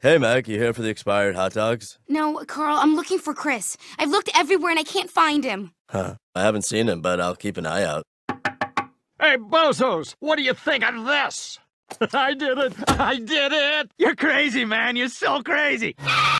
Hey, Meg, you here for the expired hot dogs? No, Carl, I'm looking for Chris. I've looked everywhere and I can't find him. Huh. I haven't seen him, but I'll keep an eye out. Hey, bozos, what do you think of this? I did it! I did it! You're crazy, man. You're so crazy.